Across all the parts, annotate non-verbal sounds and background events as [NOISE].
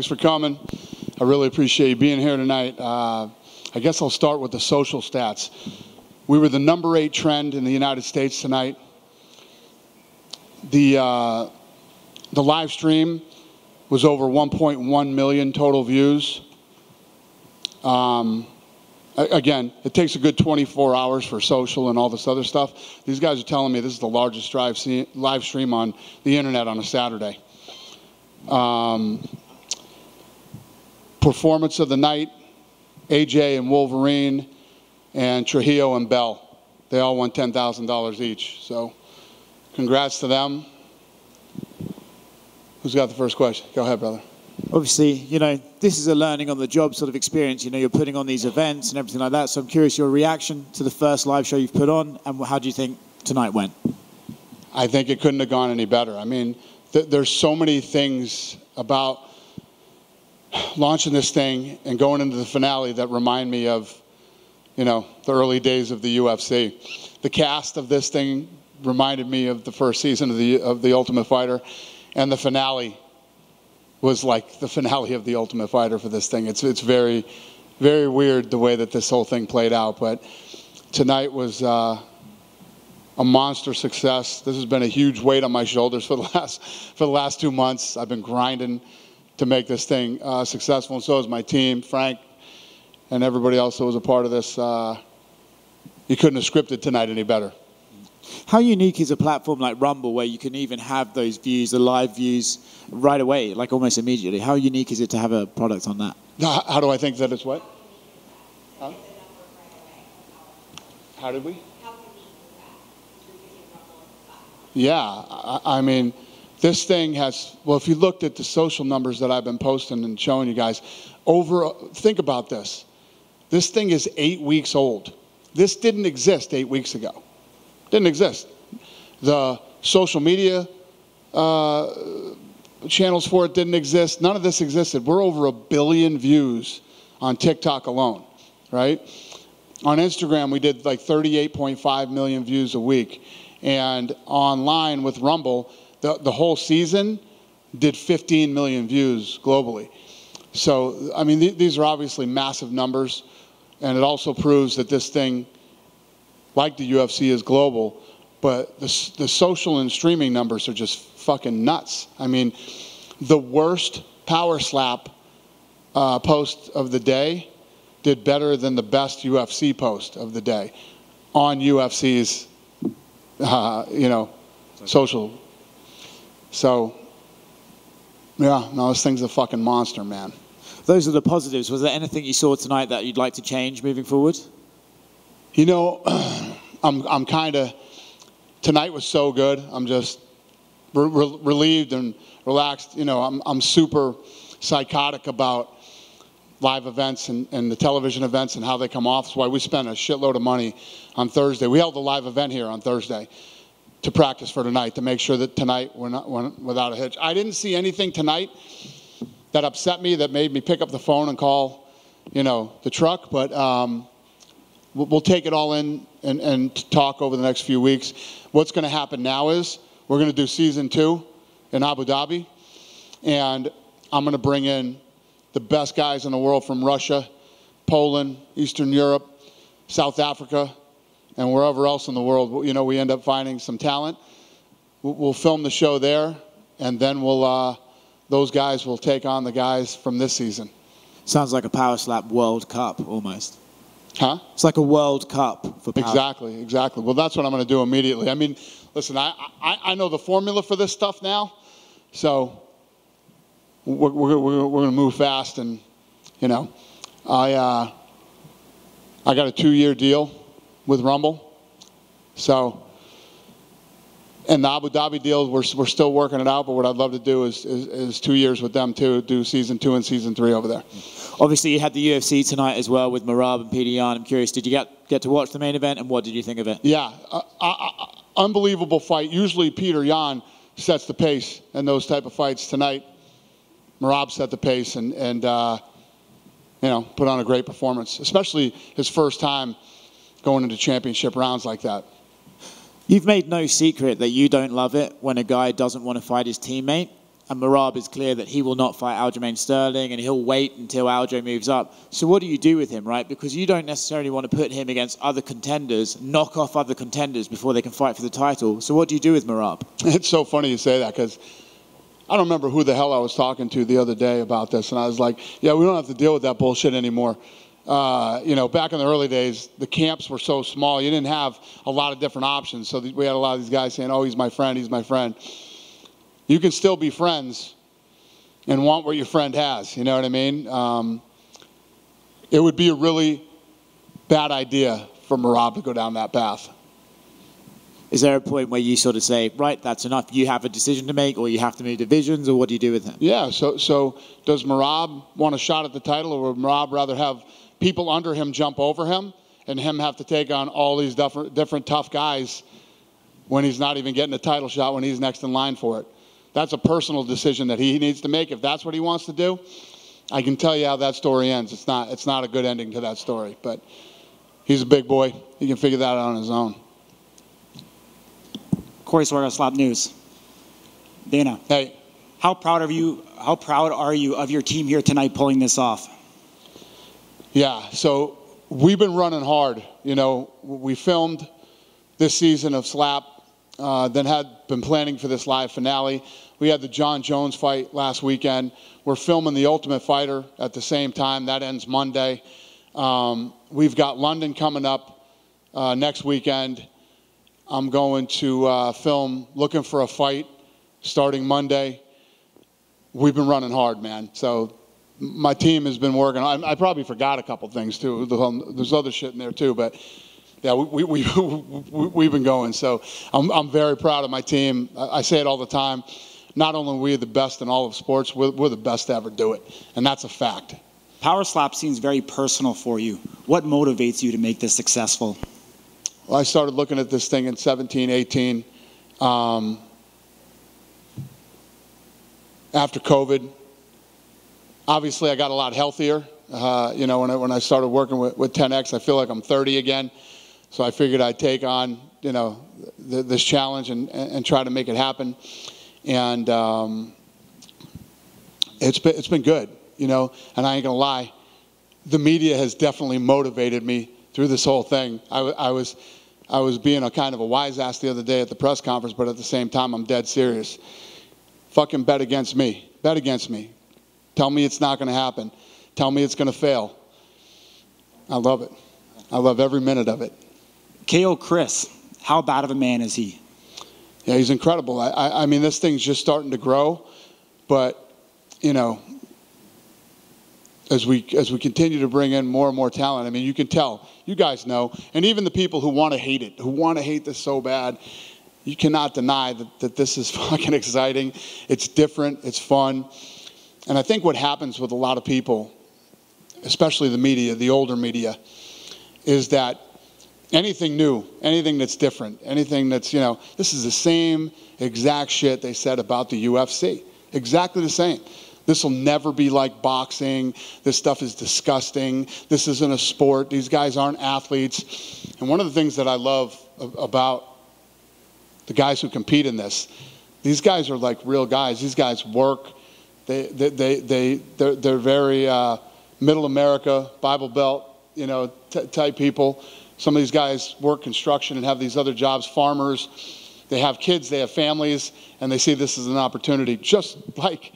Thanks for coming. I really appreciate you being here tonight. Uh, I guess I'll start with the social stats. We were the number eight trend in the United States tonight. The, uh, the live stream was over 1.1 million total views. Um, again, it takes a good 24 hours for social and all this other stuff. These guys are telling me this is the largest live stream on the internet on a Saturday. Um, performance of the night, AJ and Wolverine, and Trujillo and Bell. They all won $10,000 each. So congrats to them. Who's got the first question? Go ahead, brother. Obviously, you know, this is a learning on the job sort of experience. You know, you're putting on these events and everything like that. So I'm curious your reaction to the first live show you've put on and how do you think tonight went? I think it couldn't have gone any better. I mean, th- there's so many things about launching this thing and going into the finale that remind me of, you know, the early days of the UFC. The cast of this thing reminded me of the first season of the of the Ultimate Fighter, and the finale was like the finale of the Ultimate Fighter for this thing. It's it's very, very weird the way that this whole thing played out, but tonight was. Uh, a monster success. This has been a huge weight on my shoulders for the [LAUGHS] last for the last two months. I've been grinding to make this thing uh, successful, and so is my team, Frank, and everybody else that was a part of this. Uh, you couldn't have scripted tonight any better. How unique is a platform like Rumble where you can even have those views, the live views, right away, like almost immediately? How unique is it to have a product on that? How do I think that it's what? Huh? How did we? Yeah, I, I mean, this thing has, well, if you looked at the social numbers that I've been posting and showing you guys, over, think about this. This thing is eight weeks old. This didn't exist eight weeks ago. Didn't exist. The social media uh, channels for it didn't exist. None of this existed. We're over a billion views on TikTok alone, right? On Instagram, we did like 38.5 million views a week. And online with Rumble, the, the whole season did 15 million views globally. So, I mean, th- these are obviously massive numbers, and it also proves that this thing, like the UFC, is global. But the, the social and streaming numbers are just fucking nuts. I mean, the worst power slap uh, post of the day did better than the best UFC post of the day on UFC's, uh, you know, social so, yeah, no, this thing's a fucking monster, man. Those are the positives. Was there anything you saw tonight that you'd like to change moving forward? You know, [CLEARS THROAT] I'm, I'm kind of, tonight was so good. I'm just re- re- relieved and relaxed. You know, I'm, I'm super psychotic about live events and, and the television events and how they come off. That's why we spent a shitload of money on Thursday. We held a live event here on Thursday to practice for tonight to make sure that tonight we're not we're without a hitch. I didn't see anything tonight that upset me that made me pick up the phone and call, you know, the truck. But um, we'll, take it all in and, and talk over the next few weeks. What's going to happen now is we're going to do season two in Abu Dhabi, and I'm going to bring in the best guys in the world from Russia, Poland, Eastern Europe, South Africa, and wherever else in the world, you know, we end up finding some talent. We'll film the show there, and then we'll, uh, those guys will take on the guys from this season. Sounds like a Power Slap World Cup almost. Huh? It's like a World Cup for power. Exactly, exactly. Well, that's what I'm going to do immediately. I mean, listen, I, I, I know the formula for this stuff now, so we're, we're, we're, we're going to move fast. And, you know, I, uh, I got a two year deal with Rumble. So, and the Abu Dhabi deal, we're, we're still working it out, but what I'd love to do is, is, is, two years with them too, do season two and season three over there. Obviously, you had the UFC tonight as well with Merab and Yan. I'm curious, did you get, get to watch the main event and what did you think of it? Yeah, uh, uh, uh, unbelievable fight. Usually, Peter Yan sets the pace in those type of fights. Tonight, Merab set the pace and, and uh, you know, put on a great performance, especially his first time going into championship rounds like that. You've made no secret that you don't love it when a guy doesn't want to fight his teammate. and Merab is clear that he will not fight Aljamain Sterling and he'll wait until Aljo moves up. So what do you do with him, right? Because you don't necessarily want to put him against other contenders, knock off other contenders before they can fight for the title. So what do you do with Merab? [LAUGHS] It's so funny you say that because I don't remember who the hell I was talking to the other day about this, and I was like, yeah, we don't have to deal with that bullshit anymore. Uh, you know, back in the early days, the camps were so small, you didn't have a lot of different options. So we had a lot of these guys saying, oh, he's my friend, he's my friend. You can still be friends and want what your friend has, you know what I mean? Um, it would be a really bad idea for Merab to go down that path. Is there a point where you sort of say, right, that's enough, you have a decision to make, or you have to move divisions, or what do you do with him? Yeah, so, so does Merab want a shot at the title, or would Merab rather have people under him jump over him and him have to take on all these different, different tough guys when he's not even getting a title shot when he's next in line for it? That's a personal decision that he needs to make. If that's what he wants to do, I can tell you how that story ends. It's not, it's not a good ending to that story, but he's a big boy. He can figure that out on his own. Corey Sawyer, Slap News. Dana. Hey. How proud of you? How proud are you of your team here tonight pulling this off? Yeah. So we've been running hard. You know, we filmed this season of Slap, uh, then had been planning for this live finale. We had the Jon Jones fight last weekend. We're filming The Ultimate Fighter at the same time. That ends Monday. Um, we've got London coming up uh, next weekend. I'm going to uh, film Looking for a Fight starting Monday. We've been running hard, man. So my team has been working. I, I probably forgot a couple things too. There's other shit in there too, but yeah, we, we, [LAUGHS] we, we've been going. So I'm, I'm very proud of my team. I say it all the time. Not only are we the best in all of sports, we're, we're the best to ever do it. And that's a fact. Power Slap seems very personal for you. What motivates you to make this successful? Well, I started looking at this thing in 17, 18. Um, after COVID, obviously I got a lot healthier. Uh, you know, when I, when I started working with, with 10X, I feel like I'm 30 again. So I figured I'd take on, you know, th- this challenge and, and try to make it happen. And um, it's, been, it's been good, you know, and I ain't going to lie. The media has definitely motivated me through this whole thing. I, I, was, I was being a kind of a wise ass the other day at the press conference, but at the same time, I'm dead serious. Fucking bet against me. Bet against me. Tell me it's not going to happen. Tell me it's going to fail. I love it. I love every minute of it. KO Chris, how bad of a man is he? Yeah, he's incredible. I, I, I mean, this thing's just starting to grow, but, you know, as we as we continue to bring in more and more talent. I mean, you can tell. You guys know, and even the people who want to hate it, who want to hate this so bad, you cannot deny that, that this is [LAUGHS] fucking exciting. It's different. It's fun. And I think what happens with a lot of people, especially the media, the older media, is that anything new, anything that's different, anything that's, you know, this is the same exact shit they said about the UFC. Exactly the same. This will never be like boxing. This stuff is disgusting. This isn't a sport. These guys aren't athletes. And one of the things that I love about the guys who compete in this, these guys are like real guys. These guys work. They, they, they, they, they're, they're very uh, middle America, Bible Belt, you know, type people. Some of these guys work construction and have these other jobs, farmers. They have kids, they have families, and they see this as an opportunity, just like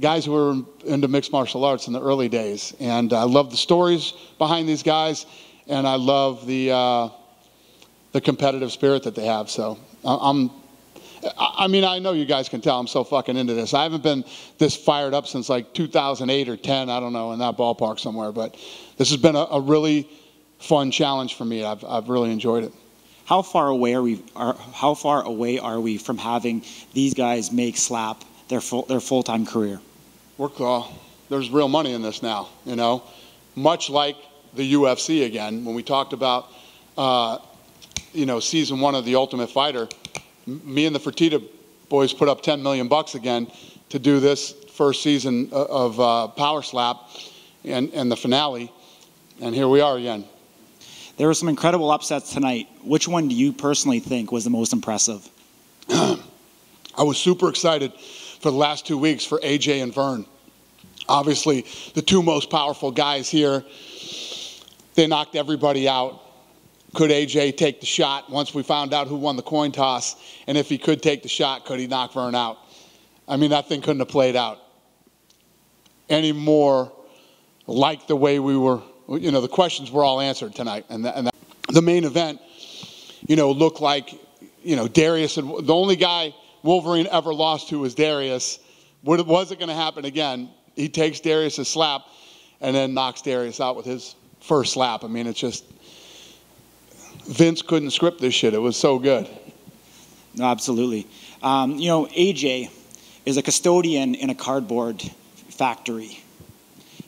guys who were into mixed martial arts in the early days. And I love the stories behind these guys, and I love the, uh, the competitive spirit that they have. So I'm, I mean, I know you guys can tell I'm so fucking into this. I haven't been this fired up since like 2008 or 10, I don't know, in that ballpark somewhere. But this has been a, a really fun challenge for me. I've, I've really enjoyed it. How far away are we? Are, how far away are we from having these guys make slap their full their full time career? We're uh, there's real money in this now. You know, much like the UFC again. When we talked about, uh, you know, season one of the Ultimate Fighter, me and the Fertitta boys put up 10 million bucks again to do this first season of uh, Power Slap and, and the finale, and here we are again. There were some incredible upsets tonight. Which one do you personally think was the most impressive? [CLEARS THROAT] I was super excited for the last two weeks for AJ and Vern. Obviously, the two most powerful guys here. They knocked everybody out. Could AJ take the shot once we found out who won the coin toss? And if he could take the shot, could he knock Vern out? I mean, that thing couldn't have played out any more like the way we were, you know, the questions were all answered tonight. And, and the, the main event, you know, looked like, you know, Darius, and the only guy Wolverine ever lost to was Darius. What was it going to happen again? He takes Darius' slap and then knocks Darius out with his first slap. I mean, it's just Vince couldn't script this shit. It was so good. No, absolutely. Um, you know, AJ is a custodian in a cardboard factory.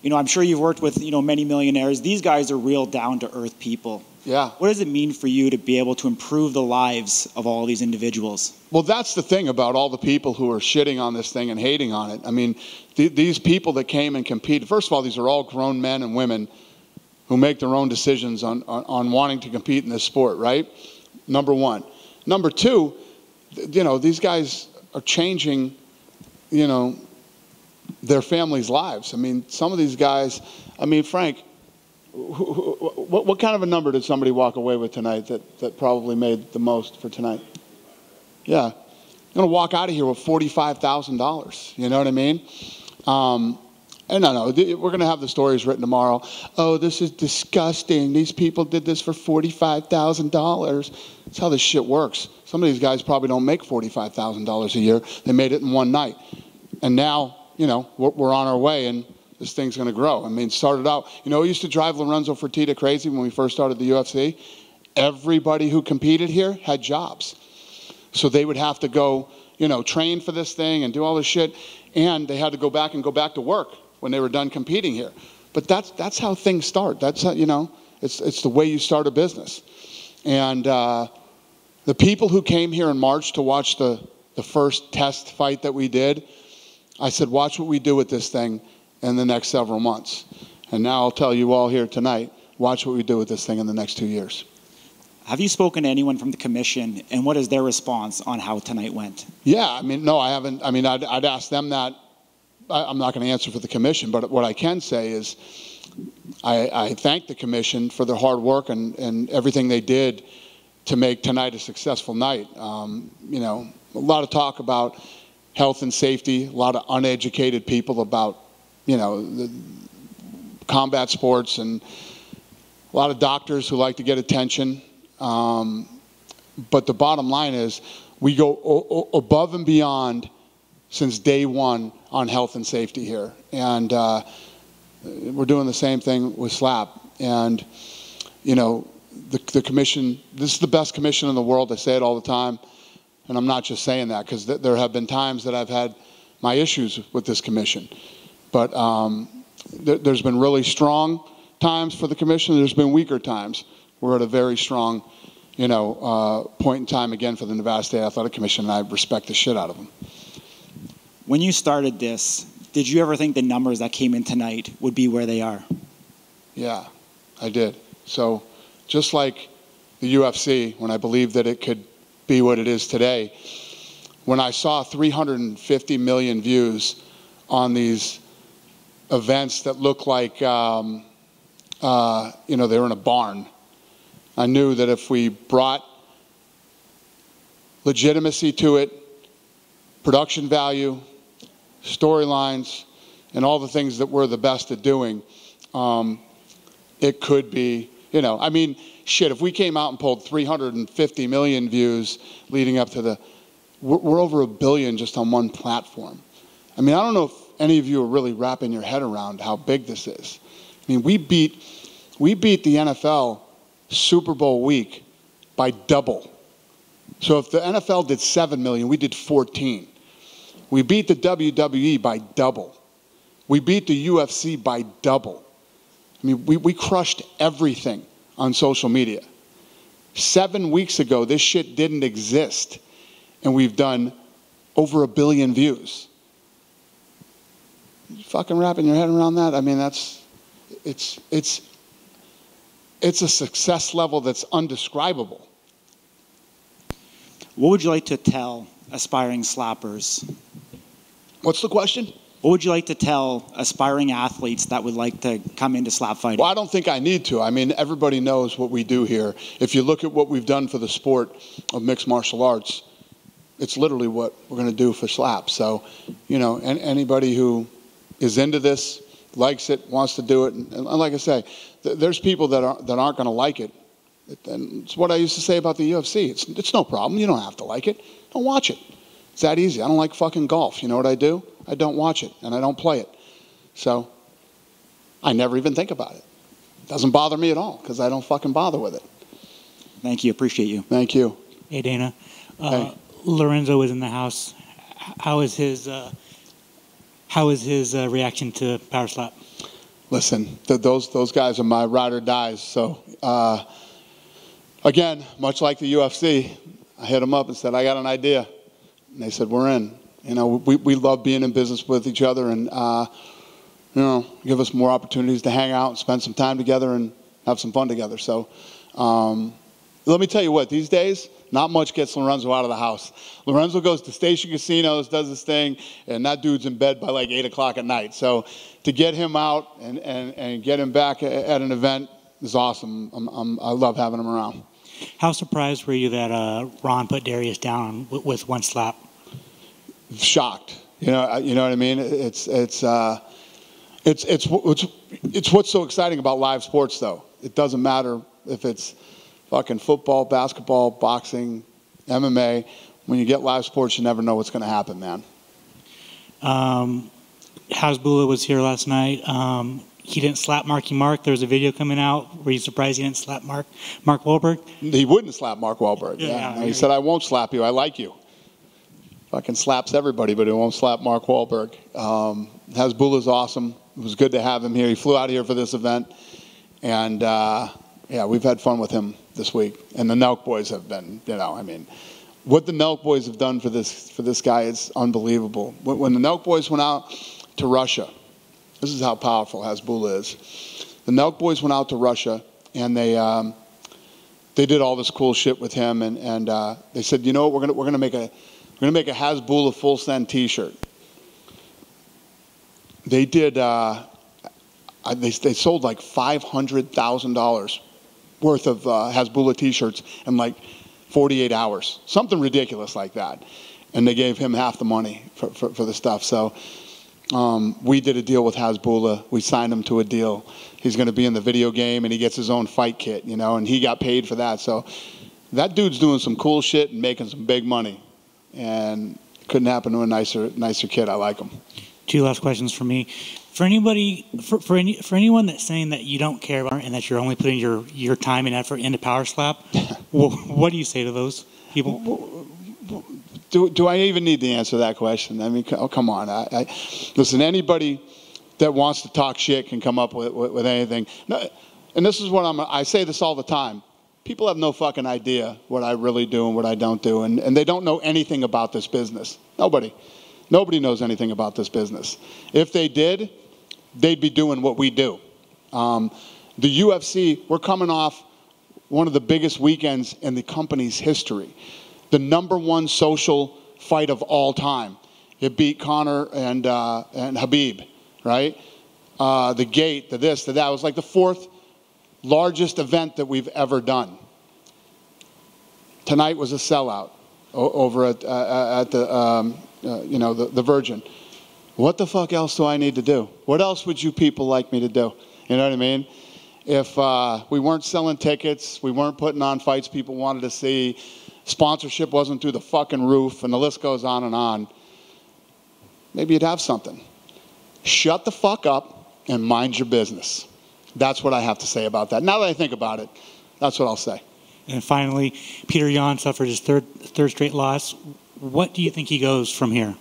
You know, I'm sure you've worked with you know many millionaires. These guys are real down to earth people. Yeah. What does it mean for you to be able to improve the lives of all these individuals? Well, that's the thing about all the people who are shitting on this thing and hating on it. I mean, th- these people that came and competed, first of all, these are all grown men and women who make their own decisions on, on, on wanting to compete in this sport, right? Number one. Number two, you know, these guys are changing, you know, their families' lives. I mean, some of these guys, I mean, Frank, what, what kind of a number did somebody walk away with tonight that, that probably made the most for tonight? Yeah. I'm going to walk out of here with $45,000. You know what I mean? Um, and no, no, we're going to have the stories written tomorrow. Oh, this is disgusting. These people did this for $45,000. That's how this shit works. Some of these guys probably don't make $45,000 a year. They made it in one night. And now, you know, we're, we're on our way and this thing's going to grow. I mean, started out, you know, we used to drive Lorenzo Fertitta crazy when we first started the UFC. Everybody who competed here had jobs. So they would have to go, you know, train for this thing and do all this shit. And they had to go back and go back to work when they were done competing here. But that's, that's how things start. That's, how, you know, it's, it's the way you start a business. And uh, the people who came here in March to watch the, the first test fight that we did, I said, watch what we do with this thing in the next several months. And now I'll tell you all here tonight watch what we do with this thing in the next two years. Have you spoken to anyone from the commission, and what is their response on how tonight went? Yeah, I mean, no, I haven't. I mean, I'd, I'd ask them that. I, am not going to answer for the commission, but what I can say is I, I thank the commission for their hard work and, and everything they did to make tonight a successful night. Um, you know, a lot of talk about health and safety, a lot of uneducated people about you know, combat sports and a lot of doctors who like to get attention. Um, but the bottom line is we go above and beyond since day one on health and safety here. And uh, we're doing the same thing with SLAP. And, you know, the, the commission, this is the best commission in the world. I say it all the time. And I'm not just saying that because th- there have been times that I've had my issues with this commission. But um, th- there's been really strong times for the commission. There's been weaker times. We're at a very strong, you know, uh, point in time again for the Nevada State Athletic Commission, and I respect the shit out of them. When you started this, did you ever think the numbers that came in tonight would be where they are? Yeah, I did. So, just like the UFC, when I believed that it could be what it is today, when I saw 350 million views on these events that look like, um, uh, you know, they're in a barn. I knew that if we brought legitimacy to it, production value, storylines, and all the things that we're the best at doing, um, it could be, you know, I mean, shit, if we came out and pulled 350 million views leading up to the, we're, we're over a billion just on one platform. I mean, I don't know if any of you are really wrapping your head around how big this is. I mean, we beat, we beat the NFL Super Bowl week by double. So if the NFL did 7 million, we did 14. We beat the WWE by double. We beat the UFC by double. I mean, we, we crushed everything on social media. Seven weeks ago, this shit didn't exist, and we've done over a billion views You fucking wrapping your head around that? I mean, that's, it's, it's, it's a success level that's undescribable. What would you like to tell aspiring slappers? What's the question? What would you like to tell aspiring athletes that would like to come into slap fighting? Well, I don't think I need to. I mean, everybody knows what we do here. If you look at what we've done for the sport of mixed martial arts, it's literally what we're going to do for slap. So, you know, and anybody who is into this, likes it, wants to do it, and, and like I say, th- there's people that aren't, that aren't going to like it. And it's what I used to say about the UFC. It's, it's no problem. You don't have to like it. Don't watch it. It's that easy. I don't like fucking golf. You know what I do? I don't watch it and I don't play it. So I never even think about it. It doesn't bother me at all because I don't fucking bother with it. Thank you. Appreciate you. Thank you. Hey Dana, uh, Hey. Lorenzo is in the house. How is his uh, how is his uh, reaction to power slap? Listen, th- those those guys are my ride or dies. So uh, again, much like the UFC, I hit them up and said I got an idea, and they said we're in. You know, we we love being in business with each other, and uh, you know, give us more opportunities to hang out and spend some time together and have some fun together. So. Um, let me tell you what, these days, not much gets Lorenzo out of the house. Lorenzo goes to station casinos, does his thing, and that dude's in bed by like 8 o'clock at night. So to get him out and, and, and get him back at an event is awesome. I'm, I'm, I love having him around. How surprised were you that uh, Ron put Darius down with, with one slap? shocked. You know, you know what I mean. It's it's uh, it's it's it's it's what's so exciting about live sports, though. It doesn't matter if it's fucking football, basketball, boxing, MMA. When you get live sports, you never know what's going to happen, man. Um, Hasbulla was here last night. Um, he didn't slap Marky Mark. There was a video coming out. Were you surprised he didn't slap Mark Mark Wahlberg? He wouldn't slap Mark Wahlberg. Yeah, Yeah, yeah. he said, "I won't slap you. I like you." Fucking slaps everybody, but he won't slap Mark Wahlberg. Um, Hasbulla's awesome. It was good to have him here. He flew out here for this event, and uh, yeah, we've had fun with him this week. And the Nelk boys have been, you know, I mean, what the Nelk boys have done for this for this guy is unbelievable. When, when the Nelk boys went out to Russia, this is how powerful Hasbulla is. The Nelk boys went out to Russia, and they. Um, they did all this cool shit with him, and, and uh, they said, you know what, we're gonna we're gonna make a we're gonna make a Hasbulla full send T-shirt. They did. Uh, they they sold like five hundred thousand dollars worth of uh, Hasbulla T-shirts in like forty eight hours, something ridiculous like that, and they gave him half the money for for, for the stuff. So. Um, we did a deal with Hasbulla. We signed him to a deal. He's going to be in the video game, and he gets his own fight kit, you know, and he got paid for that. So that dude's doing some cool shit and making some big money, and couldn't happen to a nicer, nicer kid. I like him. Two last questions for me. For anybody, for, for any for anyone that's saying that you don't care about and that you're only putting your your time and effort into power slap, [LAUGHS] what do you say to those people? Do, do I even need to answer that question? I mean, oh, come on. I, I, listen, anybody that wants to talk shit can come up with, with, with anything. No, and this is what I'm, I say this all the time. People have no fucking idea what I really do and what I don't do, and, and they don't know anything about this business. Nobody. Nobody knows anything about this business. If they did, they'd be doing what we do. Um, the UFC, we're coming off one of the biggest weekends in the company's history. The number one social fight of all time. It beat Conor and, uh, and Khabib, right? Uh, the gate, the this, the that. It was like the fourth largest event that we've ever done. Tonight was a sellout over at, uh, at the, um, uh, you know, the, the Virgin. What the fuck else do I need to do? What else would you people like me to do? You know what I mean? If uh, we weren't selling tickets, we weren't putting on fights people wanted to see, sponsorship wasn't through the fucking roof, and the list goes on and on, maybe you'd have something. Shut the fuck up and mind your business. That's what I have to say about that. Now that I think about it, that's what I'll say. And finally, Peter Yan suffered his third third straight loss. What do you think he goes from here?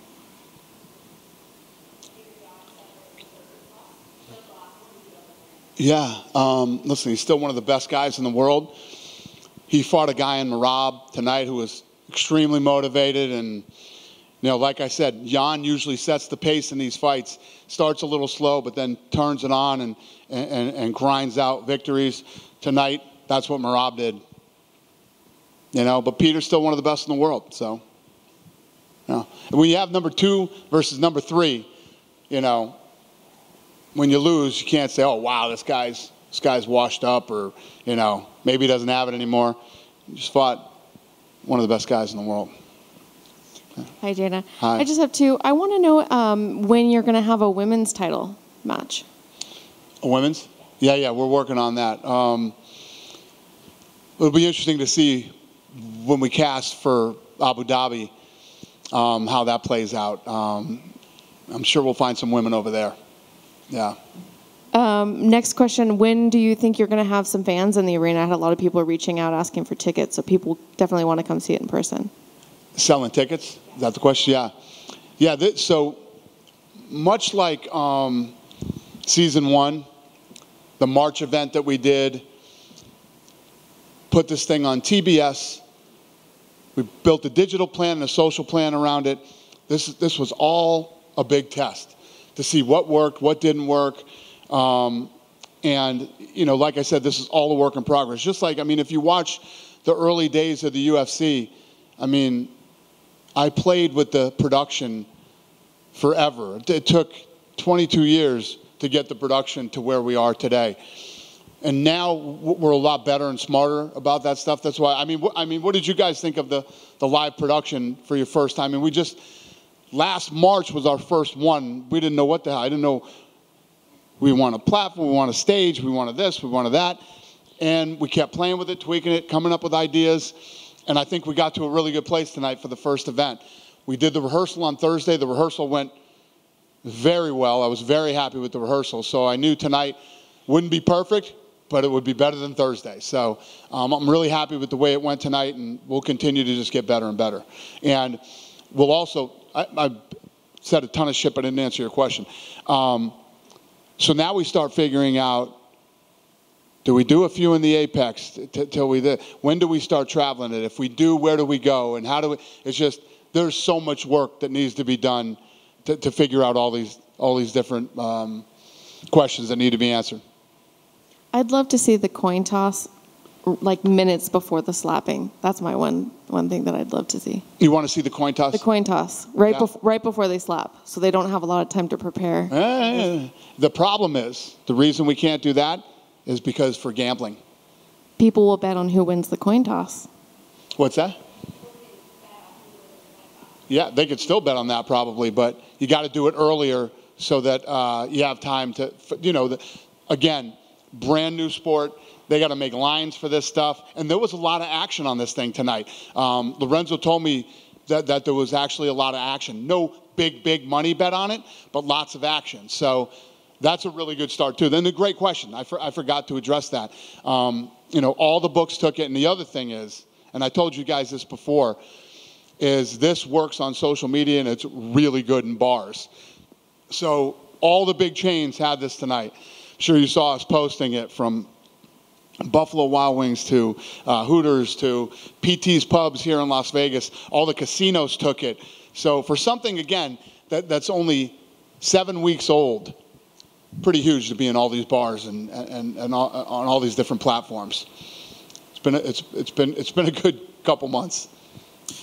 Yeah, um, listen, he's still one of the best guys in the world. He fought a guy in Merab tonight who was extremely motivated. And, you know, like I said, Yan usually sets the pace in these fights. Starts a little slow, but then turns it on and, and, and grinds out victories. Tonight, that's what Merab did. You know, but Peter's still one of the best in the world, so. You know? And when you have number two versus number three, you know, when you lose, you can't say, "Oh, wow, this guy's this guy's washed up," or you know, maybe he doesn't have it anymore. You just fought one of the best guys in the world. Hi, Dana. Hi. I just have two. I want to know um, when you're going to have a women's title match. A women's? Yeah, yeah, we're working on that. Um, it'll be interesting to see when we cast for Abu Dhabi um, how that plays out. Um, I'm sure we'll find some women over there. Yeah. Um, next question: When do you think you're going to have some fans in the arena? I had a lot of people reaching out asking for tickets, so people definitely want to come see it in person. Selling tickets? Is that the question? Yeah. Yeah, so much like um, season one, the March event that we did, put this thing on TBS. We built a digital plan and a social plan around it. This, this was all a big test to see what worked, what didn't work. Um, and, you know, like I said, this is all a work in progress. Just like, I mean, if you watch the early days of the UFC, I mean, I played with the production forever. It took 22 years to get the production to where we are today. And now we're a lot better and smarter about that stuff. That's why I mean, wh- I mean, what did you guys think of the the live production for your first time? I mean, we just last March was our first one. We didn't know what the hell. I didn't know. We want a platform, we want a stage, we wanted this, we wanted that, and we kept playing with it, tweaking it, coming up with ideas. And I think we got to a really good place tonight for the first event. We did the rehearsal on Thursday. The rehearsal went very well. I was very happy with the rehearsal. So I knew tonight wouldn't be perfect, but it would be better than Thursday. So um, I'm really happy with the way it went tonight, and we'll continue to just get better and better. And we'll also, I, I said a ton of shit, but I didn't answer your question. Um, so now we start figuring out do we do a few in the apex t- t- till we the, when do we start traveling it? If we do where do we go? And how do we it's just there's so much work that needs to be done to, to figure out all these all these different um, questions that need to be answered. I'd love to see the coin toss, like minutes before the slapping. That's my one one thing that I'd love to see. you want to see the coin toss The coin toss right Yeah. bef- right before they slap, so they don't have a lot of time to prepare. Eh, the problem is the reason we can't do that is because for gambling People will bet on who wins the coin toss. what's that yeah they could still bet on that probably but you got to do it earlier so that uh, you have time to you know the, again brand new sport they got to make lines for this stuff. And there was a lot of action on this thing tonight. Um, lorenzo told me that, that there was actually a lot of action. No big big money bet on it but lots of action. So that's a really good start too. Then the great question i, for, I forgot to address that. Um, you know all the books took it. And the other thing is and i told you guys this before is this works on social media and it's really good in bars. So all the big chains had this tonight. I'm sure you saw us posting it from Buffalo Wild Wings to uh, Hooters to PT's Pubs here in Las Vegas. All the casinos took it. So for something again that, that's only seven weeks old, pretty huge to be in all these bars and, and, and all, on all these different platforms. It's been a, it's, it's been it's been a good couple months.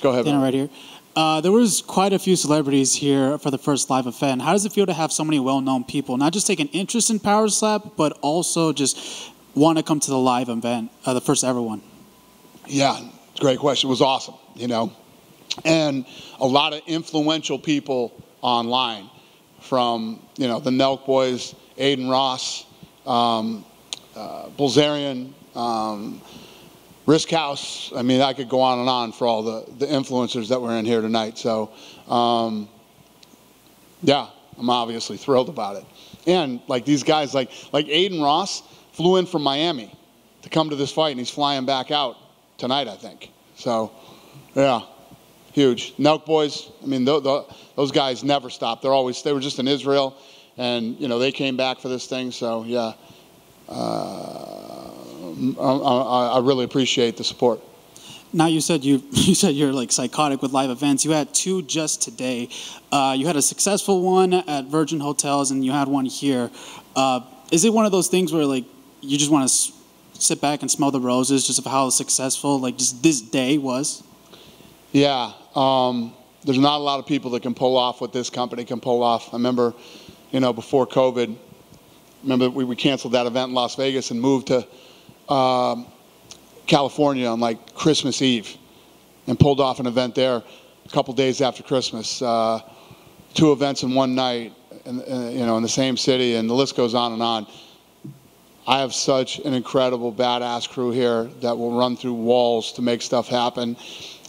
Go ahead. Right here. Uh, there was quite a few celebrities here for the first live event. How does it feel to have so many well-known people not just take an interest in Power Slap, but also just want to come to the live event, uh, the first ever one? Yeah, it's a great question. It was awesome, you know, and a lot of influential people online, from you know the Nelk Boys, Adin Ross, um, uh, um, Risk House. I mean, I could go on and on for all the the influencers that were in here tonight. So, um, yeah, I'm obviously thrilled about it. And like these guys, like like Adin Ross flew in from Miami to come to this fight, and he's flying back out tonight, I think. So, yeah, huge. Nelk boys. I mean, th- th- those guys never stop. They're always. They were just in Israel, and you know they came back for this thing. So yeah, uh, I, I, I really appreciate the support. Now you said you [LAUGHS] you said you're like psychotic with live events. You had two just today. Uh, you had a successful one at Virgin Hotels, and you had one here. Uh, is it one of those things where like you just want to sit back and smell the roses, just of how successful like just this day was? Yeah. Um, there's not a lot of people that can pull off what this company can pull off. I remember, you know, before COVID, remember we, we canceled that event in Las Vegas and moved to um, California on like Christmas Eve and pulled off an event there a couple days after Christmas. Uh, two events in one night, and, in, you know, in the same city, and the list goes on and on. I have such an incredible, badass crew here that will run through walls to make stuff happen.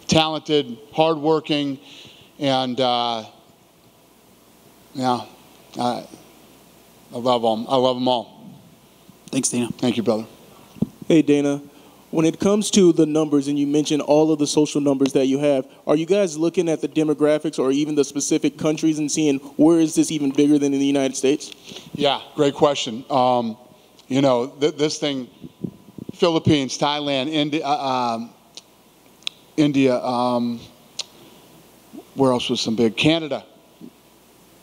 Talented, hardworking, and uh, yeah, I, I love them. I love them all. Thanks, Dana. Thank you, brother. Hey, Dana. When it comes to the numbers, and you mentioned all of the social numbers that you have, are you guys looking at the demographics or even the specific countries and seeing where is this even bigger than in the United States? Yeah, great question. Um, you know, th- this thing, Philippines, Thailand, Indi- uh, um, India, um, where else was some big? Canada.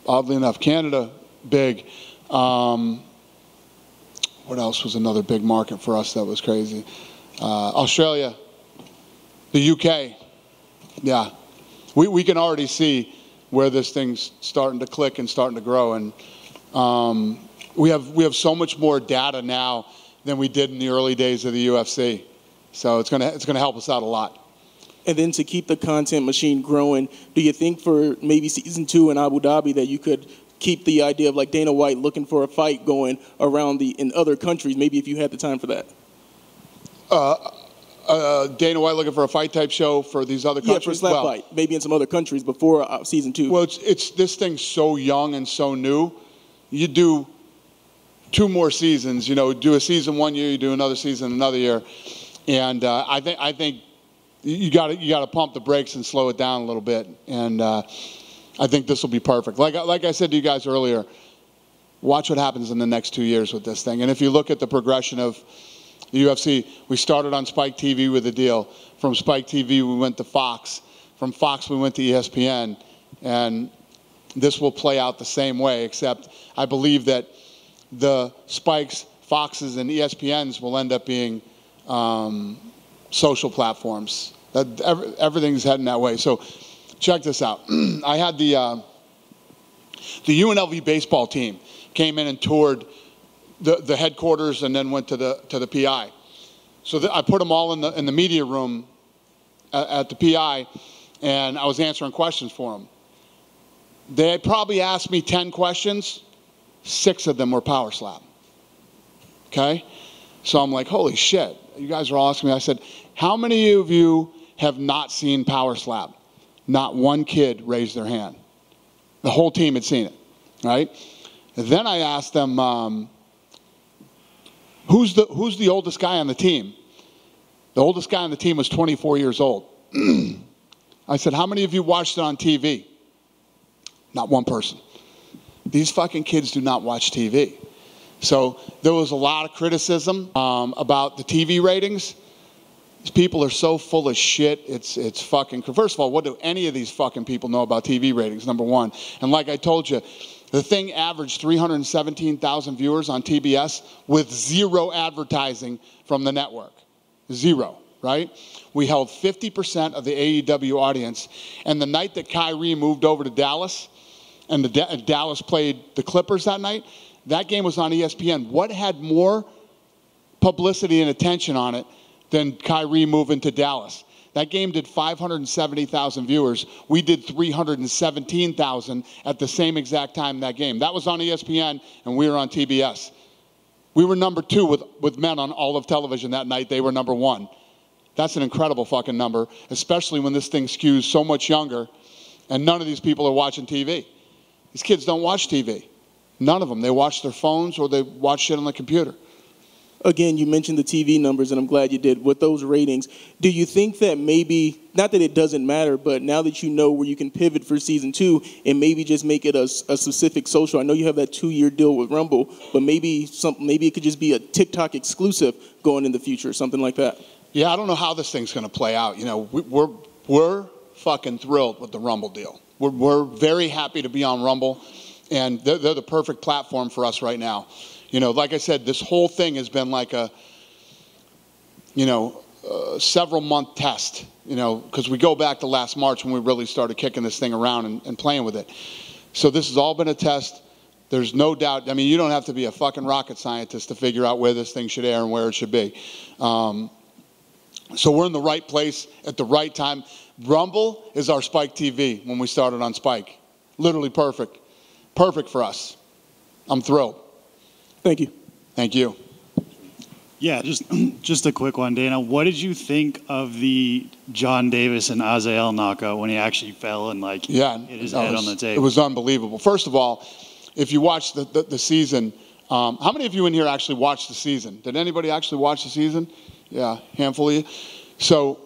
Oddly enough, Canada, big. Um, what else was another big market for us that was crazy? Uh, Australia, the UK. Yeah, we, we can already see where this thing's starting to click and starting to grow. And um, we, have, we have so much more data now than we did in the early days of the UFC. So it's going to it's gonna help us out a lot. And then to keep the content machine growing, do you think for maybe season two in Abu Dhabi that you could keep the idea of like Dana White looking for a fight going around the in other countries? Maybe if you had the time for that. Uh, uh, Dana White looking for a fight type show for these other countries. Yeah, for slap well, fight, maybe in some other countries before uh, season two. Well, it's, it's this thing's so young and so new. You do two more seasons. You know, do a season one year, you do another season another year, and uh, I think I think you got to you got to pump the brakes and slow it down a little bit. And uh, I think this will be perfect. Like like I said to you guys earlier, watch what happens in the next two years with this thing. And if you look at the progression of the UFC, we started on Spike TV with a deal. From Spike TV, we went to Fox. From Fox, we went to ESPN. And this will play out the same way, except I believe that the Spikes, Foxes, and ESPNs will end up being um, social platforms. That every, everything's heading that way. So check this out. [CLEARS THROAT] I had the uh, the UNLV baseball team came in and toured the, the headquarters and then went to the to the PI. So the, I put them all in the in the media room at, at the PI, and I was answering questions for them. They probably asked me ten questions. Six of them were power slap. Okay, so I'm like, holy shit! You guys are asking me. I said, how many of you have not seen power slap? Not one kid raised their hand. The whole team had seen it, right? And then I asked them, um, who's, the, who's the oldest guy on the team? The oldest guy on the team was 24 years old. [CLEARS THROAT] I said, how many of you watched it on TV? Not one person. These fucking kids do not watch TV. So there was a lot of criticism um, about the TV ratings. These people are so full of shit. It's it's fucking. First of all, what do any of these fucking people know about TV ratings? Number one. And like I told you, the thing averaged 317,000 viewers on TBS with zero advertising from the network. Zero, right? We held 50% of the AEW audience. And the night that Kyrie moved over to Dallas, and the Da- Dallas played the Clippers that night, that game was on ESPN. What had more publicity and attention on it than Kyrie moving to Dallas? That game did 570,000 viewers. We did 317,000 at the same exact time that game. That was on ESPN, and we were on TBS. We were number two with, with men on all of television that night. They were number one. That's an incredible fucking number, especially when this thing skews so much younger, and none of these people are watching TV. These kids don't watch TV. None of them. They watch their phones or they watch shit on the computer. again, you mentioned the TV numbers, and I'm glad you did. With those ratings, do you think that maybe, not that it doesn't matter, but now that you know where you can pivot for season two and maybe just make it a, a specific social? I know you have that two year deal with Rumble, but maybe some, maybe it could just be a TikTok exclusive going in the future, something like that. Yeah, I don't know how this thing's going to play out. You know, we, we're we're fucking thrilled with the Rumble deal. We're we're very happy to be on Rumble, and they're, they're the perfect platform for us right now. You know, like I said, this whole thing has been like a, you know, several month test, you know, because we go back to last March when we really started kicking this thing around and, and playing with it. So this has all been a test. There's no doubt. I mean, you don't have to be a fucking rocket scientist to figure out where this thing should air and where it should be. Um, so we're in the right place at the right time. Rumble is our Spike TV when we started on Spike. Literally perfect. Perfect for us. I'm thrilled. Thank you. Thank you. Yeah, just [CLEARS THROAT] just a quick one, Dana. What did you think of the John Davis and Azael knockout when he actually fell and like Yeah, hit his head was- on the table? It was unbelievable. First of all, if you watch the, the, the season, um, how many of you in here actually watched the season? Did anybody actually watch the season? Yeah, handful of you. So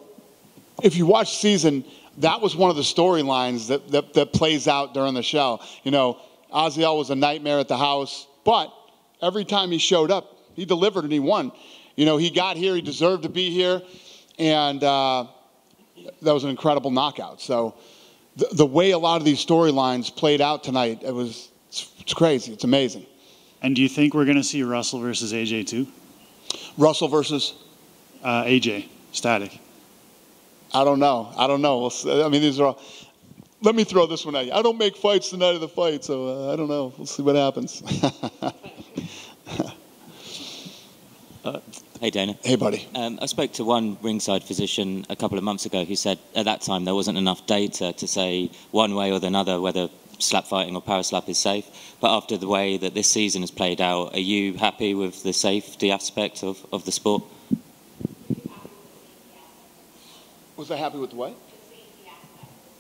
if you watch season, that was one of the storylines that, that, that plays out during the show. You know, Aziel was a nightmare at the house, but every time he showed up, he delivered and he won. You know, he got here, he deserved to be here, and uh, that was an incredible knockout. So the, the way a lot of these storylines played out tonight, it was it's, it's crazy. It's amazing. and do you think we're gonna see Russell versus AJ too? Russell versus Uh, AJ Static. I don't know. I don't know. We'll. I mean, these are all. Let me throw this one at you. I don't make fights the night of the fight, so uh, I don't know. We'll see what happens. [LAUGHS] Hey, Dana. hey, buddy. Um, I spoke to one ringside physician a couple of months ago who said at that time there wasn't enough data to say one way or the other whether slap fighting or power slap is safe. But after the way that this season has played out, are you happy with the safety aspect of, of the sport? Was I happy with the what?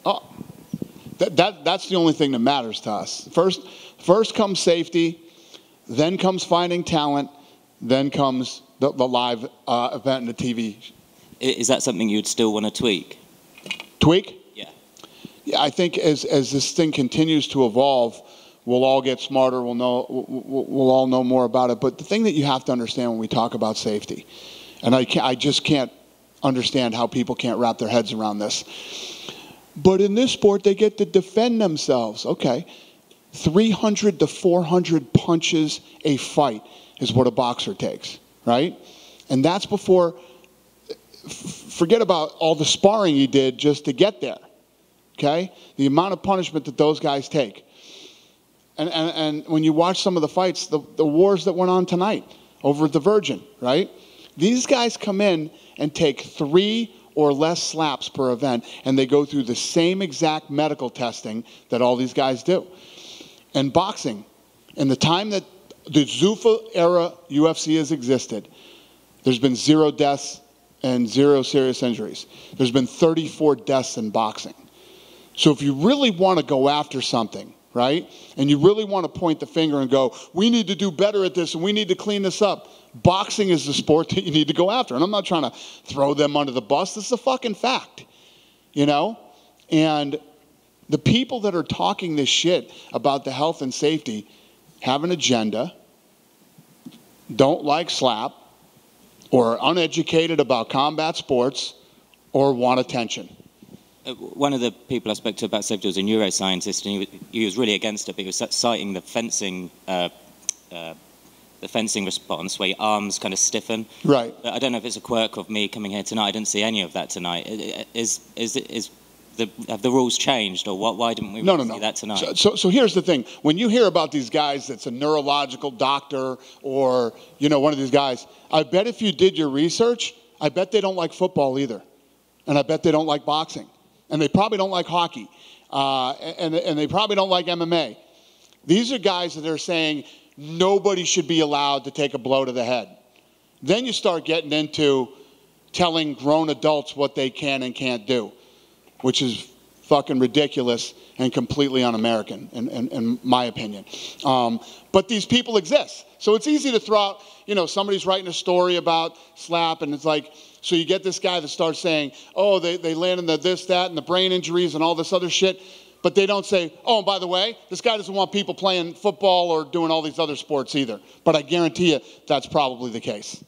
Oh, that, that, that's the only thing that matters to us. First, first comes safety, then comes finding talent, then comes the, the live uh, event and the TV Is that something you'd still want to tweak? tweak. Yeah. Yeah, I think as, as this thing continues to evolve, we'll all get smarter. We'll know. We'll, we'll all know more about it. But the thing that you have to understand when we talk about safety, and I can't, I just can't understand how people can't wrap their heads around this. But in this sport, they get to defend themselves. Okay, 300 to 400 punches a fight is what a boxer takes, right? And that's before. Forget about all the sparring you did just to get there okay? The amount of punishment that those guys take. And, and, and when you watch some of the fights, the, the wars that went on tonight over at the Virgin, right? These guys come in and take three or less slaps per event, and they go through the same exact medical testing that all these guys do. And boxing, in the time that the Zuffa era UFC has existed, there's been zero deaths and zero serious injuries. There's been 34 deaths in boxing. So if you really want to go after something, right, and you really want to point the finger and go, we need to do better at this and we need to clean this up, boxing is the sport [LAUGHS] that you need to go after. And I'm not trying to throw them under the bus. This is a fucking fact, you know? And the people that are talking this shit about the health and safety have an agenda, don't like slap, or are uneducated about combat sports, or want attention. Uh, one of the people I spoke to about safety was a neuroscientist, and he was, he was really against it. But he was citing the fencing, uh, uh, the fencing response where your arms kind of stiffen. Right. I don't know if it's a quirk of me coming here tonight. I didn't see any of that tonight. Is is is the have the rules changed, or what? Why didn't we No, no, see no. that tonight? So, so, so here's the thing: when you hear about these guys, that's a neurological doctor or you know one of these guys. I bet if you did your research, I bet they don't like football either, and I bet they don't like boxing, and they probably don't like hockey, uh, and and they probably don't like MMA. These are guys that are saying nobody should be allowed to take a blow to the head. Then you start getting into telling grown adults what they can and can't do, which is fucking ridiculous and completely un-American, in, in, in my opinion. Um, but these people exist. So it's easy to throw out, you know, somebody's writing a story about slap, and it's like, so you get this guy that starts saying, oh, they, they land in the this, that, and the brain injuries and all this other shit. But they don't say, oh, and by the way, this guy doesn't want people playing football or doing all these other sports either. But I guarantee you that's probably the case.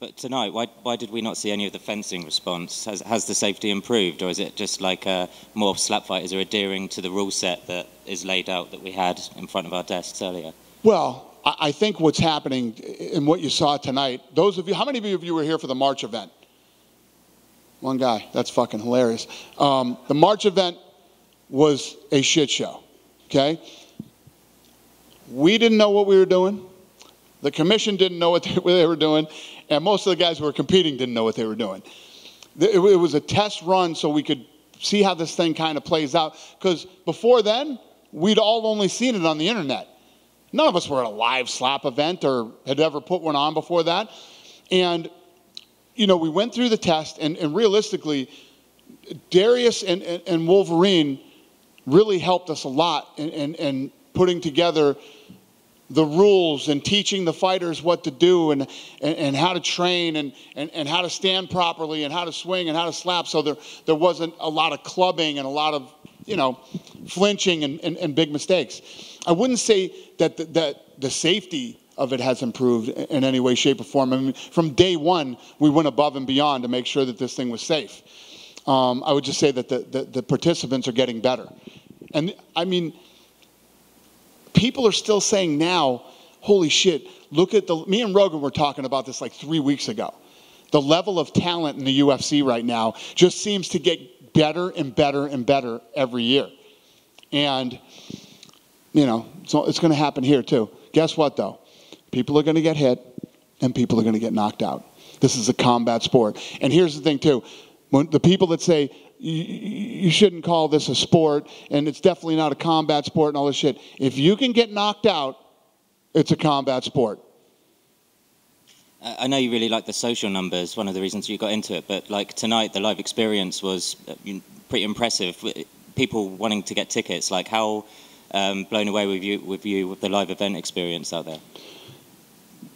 But tonight, why, why did we not see any of the fencing response? Has, has the safety improved, or is it just like uh, more slap fighters are adhering to the rule set that is laid out that we had in front of our desks earlier? Well, I think what's happening in what you saw tonight, those of you, how many of you were here for the March event? One guy. That's fucking hilarious. Um, the March event was a shit show. Okay? We didn't know what we were doing. The commission didn't know what they were doing. And most of the guys who were competing didn't know what they were doing. It, was a test run so we could see how this thing kind of plays out. Because before then, we'd all only seen it on the internet. None of us were at a live slap event or had ever put one on before that. And, you know, we went through the test, and, and realistically, Darius and, and, and, Wolverine really helped us a lot in, in, in putting together the rules and teaching the fighters what to do and, and, and, how to train and, and, and how to stand properly and how to swing and how to slap. So there, there wasn't a lot of clubbing and a lot of you know flinching and, and, and big mistakes. I wouldn't say that the, that the safety of it has improved in any way shape or form. I mean, from day one we went above and beyond to make sure that this thing was safe. Um, i would just say that the, the, the participants are getting better. And i mean people are still saying now, holy shit, look at the. Me and Rogan were talking about this like three weeks ago. The level of talent in the UFC right now just seems to get better and better and better every year. And, you know, so it's going to happen here too. Guess what though? People are going to get hit and people are going to get knocked out. This is a combat sport. And here's the thing too. When the people that say, you shouldn't call this a sport, and it's definitely not a combat sport and all this shit. If you can get knocked out, it's a combat sport. I know you really like the social numbers, one of the reasons you got into it, but like tonight, the live experience was uh, pretty impressive. People wanting to get tickets, like how um, blown away with you with you with the live event experience out there?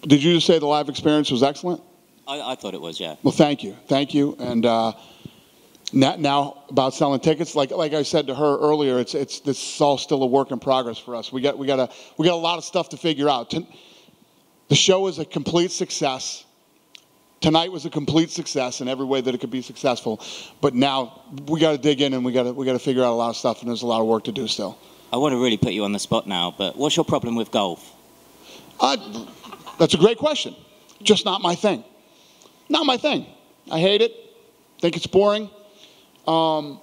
Did you just say the live experience was excellent? I, I thought it was, yeah. Well, thank you, thank you, and. Uh, now, now, about selling tickets, like like I said to her earlier, it's it's this is all still a work in progress for us. We got we got a we got a lot of stuff to figure out. The show is a complete success. Tonight was a complete success in every way that it could be successful. But now we got to dig in and we got to we got to figure out a lot of stuff, and there's a lot of work to do still. I want to really put you on the spot now, but what's your problem with golf? Uh, that's a great question. Just not my thing. Not my thing. I hate it. Think it's boring. Um,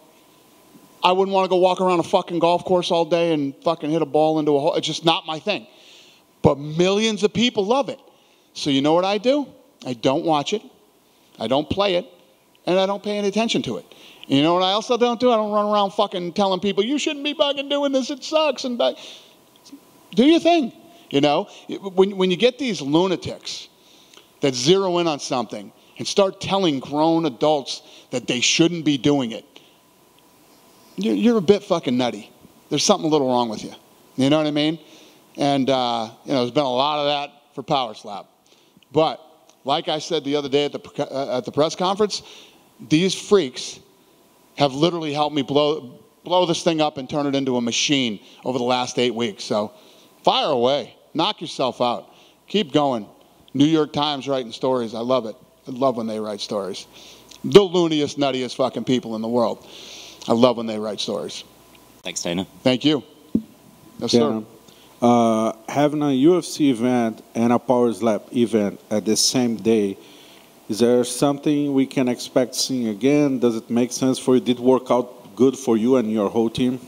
I wouldn't want to go walk around a fucking golf course all day and fucking hit a ball into a hole. It's just not my thing. But millions of people love it. So you know what I do? I don't watch it, I don't play it, and I don't pay any attention to it. And you know what I also don't do? I don't run around fucking telling people, you shouldn't be fucking doing this, it sucks. And do your thing. You know, when, when you get these lunatics that zero in on something and start telling grown adults that they shouldn't be doing it, you're, a bit fucking nutty. There's something a little wrong with you. You know what I mean? And, uh, you know, there's been a lot of that for Power Slap. But, like I said the other day at the, uh, at the press conference, these freaks have literally helped me blow, blow this thing up and turn it into a machine over the last eight weeks. So, fire away. Knock yourself out. Keep going. New York Times writing stories. I love it. I love when they write stories the looniest, nuttiest fucking people in the world. I love when they write stories. Thanks, Dana. Thank you. Yes, Dana, sir. Uh, having a UFC event and a Power Slap event at the same day, is there something we can expect seeing again? Does it make sense for you? Did it work out good for you and your whole team?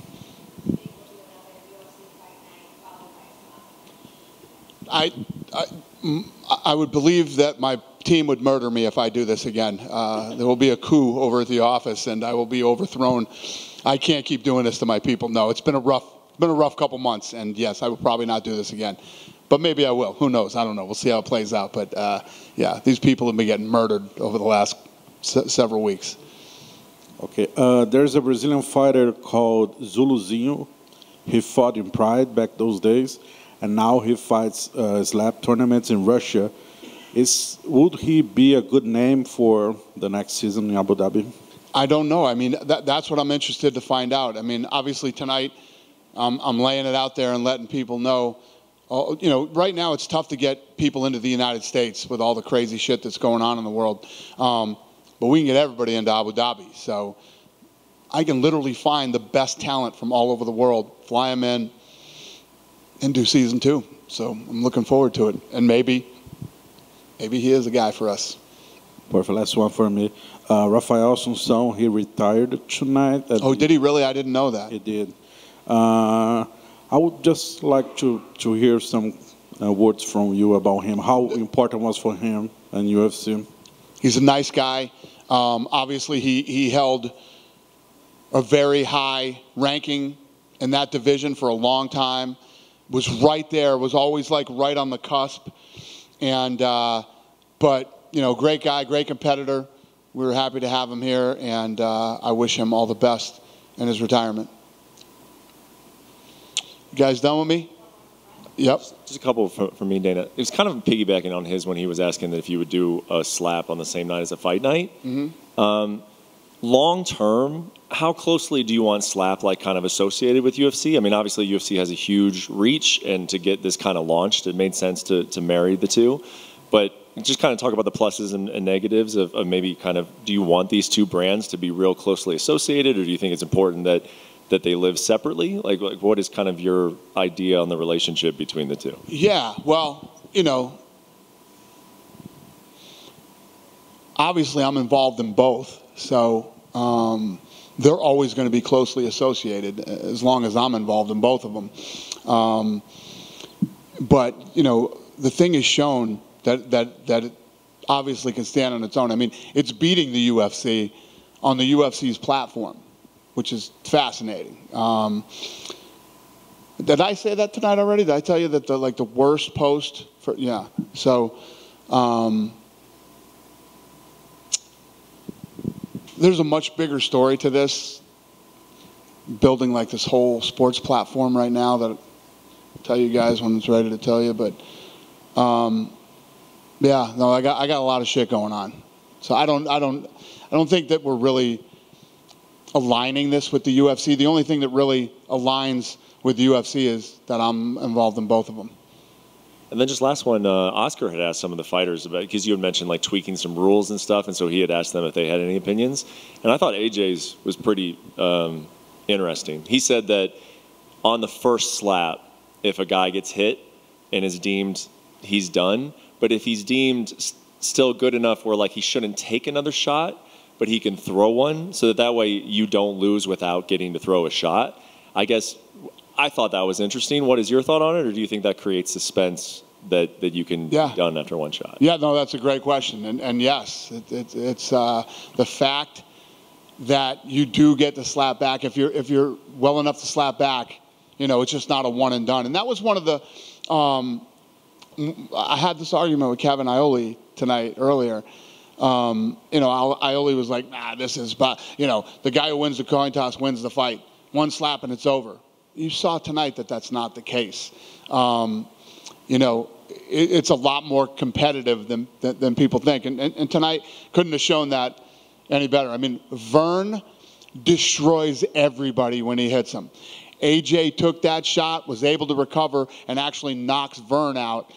I, I, I would believe that my team would murder me if I do this again. Uh, there will be a coup over at the office, and I will be overthrown. I can't keep doing this to my people. No, it's been a rough, been a rough couple months, and yes, I will probably not do this again. But maybe I will. Who knows? I don't know. We'll see how it plays out. But uh, yeah, these people have been getting murdered over the last se- several weeks. Okay. Uh, there's a Brazilian fighter called Zuluzinho. He fought in Pride back those days, and now he fights uh, slap tournaments in Russia is would he be a good name for the next season in Abu Dhabi? I don't know. I mean, that, that's what I'm interested to find out. I mean, obviously tonight, um, I'm laying it out there and letting people know. Uh, you know, right now it's tough to get people into the United States with all the crazy shit that's going on in the world. Um, but we can get everybody into Abu Dhabi. So I can literally find the best talent from all over the world, fly them in, and do season two. So I'm looking forward to it. And maybe maybe he is a guy for us. Perfect. Last one for me. Uh, Rafael Assunção, he retired tonight. Oh, did he really? I didn't know that. He did. Uh, I would just like to, to hear some uh, words from you about him. How important was for him in UFC? He's a nice guy. Um, obviously, he, he held a very high ranking in that division for a long time. Was right there. Was always like right on the cusp. And uh, but you know, great guy, great competitor. We were happy to have him here, and uh, I wish him all the best in his retirement. You guys done with me? Yep. Just a couple for, for me, Dana. It was kind of piggybacking on his when he was asking that if you would do a slap on the same night as a fight night. Mm-hmm. Um, long term, how closely do you want slap like kind of associated with UFC? I mean, obviously UFC has a huge reach, and to get this kind of launched, it made sense to to marry the two. But just kind of talk about the pluses and, and negatives of, of maybe kind of do you want these two brands to be real closely associated, or do you think it's important that that they live separately? Like, like what is kind of your idea on the relationship between the two? Yeah, well, you know, obviously I'm involved in both, so um, they're always going to be closely associated as long as I'm involved in both of them. Um, but you know, the thing is shown that that that it obviously can stand on its own. I mean, it's beating the UFC on the UFC's platform, which is fascinating. Um, did I say that tonight already? Did I tell you that the like the worst post for yeah? So um, there's a much bigger story to this. Building like this whole sports platform right now that I'll tell you guys when it's ready to tell you, but um, yeah, no, I got I got a lot of shit going on. So I don't I don't I don't think that we're really aligning this with the UFC. The only thing that really aligns with the UFC is that I'm involved in both of them. And then just last one, uh, Oscar had asked some of the fighters about because you had mentioned like tweaking some rules and stuff, and so he had asked them if they had any opinions. And I thought AJ's was pretty um, interesting. He said that on the first slap, if a guy gets hit and is deemed he's done, but if he's deemed s- still good enough where like he shouldn't take another shot, but he can throw one, so that that way you don't lose without getting to throw a shot. I guess I thought that was interesting. What is your thought on it, or do you think that creates suspense that, that you can Yeah. be done after one shot? Yeah, no, that's a great question, and and yes, it, it, it's uh, the fact that you do get to slap back if you're if you're well enough to slap back. You know, it's just not a one and done, and that was one of the. Um, I had this argument with Kevin Iole tonight earlier. Um, you know, I- Iole was like, "Nah, this is," but you know, the guy who wins the coin toss wins the fight. One slap and it's over. You saw tonight that that's not the case. Um, you know, it, it's a lot more competitive than, than, than people think. And, and, and tonight couldn't have shown that any better. I mean, Vern destroys everybody when he hits him. AJ took that shot, was able to recover, and actually knocks Vern out.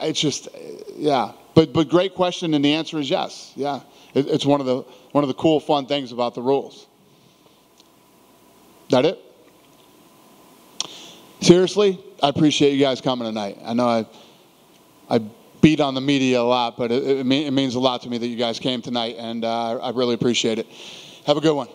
It's just, yeah. But but great question, and the answer is yes. Yeah, it, it's one of the one of the cool, fun things about the rules. That it? Seriously, I appreciate you guys coming tonight. I know I, I beat on the media a lot, but it, it, mean, it means a lot to me that you guys came tonight, and uh, I really appreciate it. Have a good one.